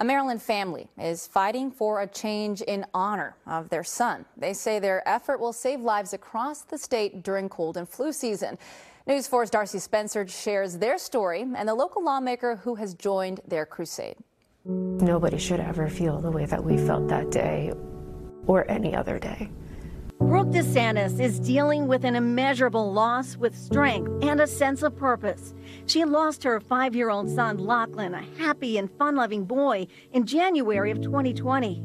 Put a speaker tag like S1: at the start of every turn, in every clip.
S1: A Maryland family is fighting for a change in honor of their son. They say their effort will save lives across the state during cold and flu season. News 4's Darcy Spencer shares their story and the local lawmaker who has joined their crusade.
S2: Nobody should ever feel the way that we felt that day or any other day.
S3: Brooke DeSantis is dealing with an immeasurable loss with strength and a sense of purpose. She lost her five year old son, Lochlin, a happy and fun loving boy, in January of 2020.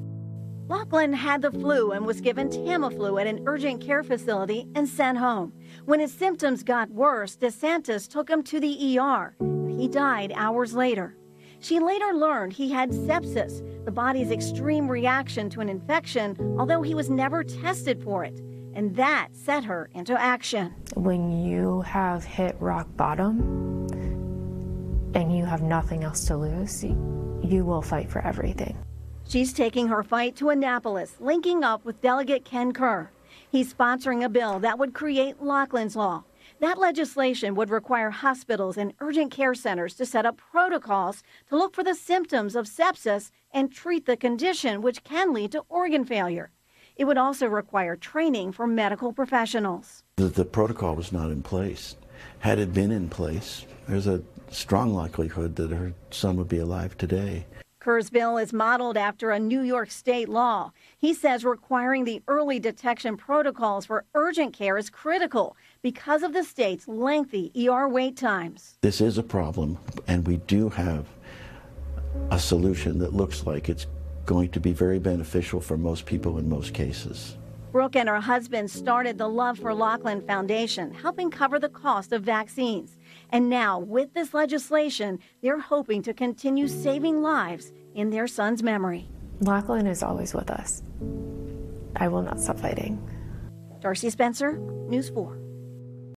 S3: Lochlin had the flu and was given Tamiflu at an urgent care facility and sent home. When his symptoms got worse, DeSantis took him to the ER. He died hours later. She later learned he had sepsis, the body's extreme reaction to an infection, although he was never tested for it. And that set her into action.
S2: When you have hit rock bottom and you have nothing else to lose, you will fight for everything.
S3: She's taking her fight to Annapolis, linking up with Delegate Ken Kerr. He's sponsoring a bill that would create Lochlin's Law, that legislation would require hospitals and urgent care centers to set up protocols to look for the symptoms of sepsis and treat the condition, which can lead to organ failure. It would also require training for medical professionals.
S4: The, the protocol was not in place. Had it been in place, there's a strong likelihood that her son would be alive today.
S3: Kerr's bill is modeled after a New York state law. He says requiring the early detection protocols for urgent care is critical because of the state's lengthy ER wait times.
S4: This is a problem, and we do have a solution that looks like it's going to be very beneficial for most people in most cases.
S3: Brooke and her husband started the Love for Lochlin Foundation, helping cover the cost of vaccines. And now, with this legislation, they're hoping to continue saving lives in their son's memory.
S2: Lochlin is always with us. I will not stop fighting.
S3: Darcy Spencer, News 4.